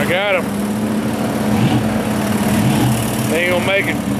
I got him. They ain't gonna make it.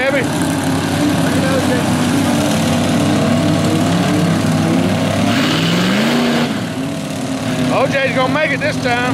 Chevy. OJ's gonna make it this time.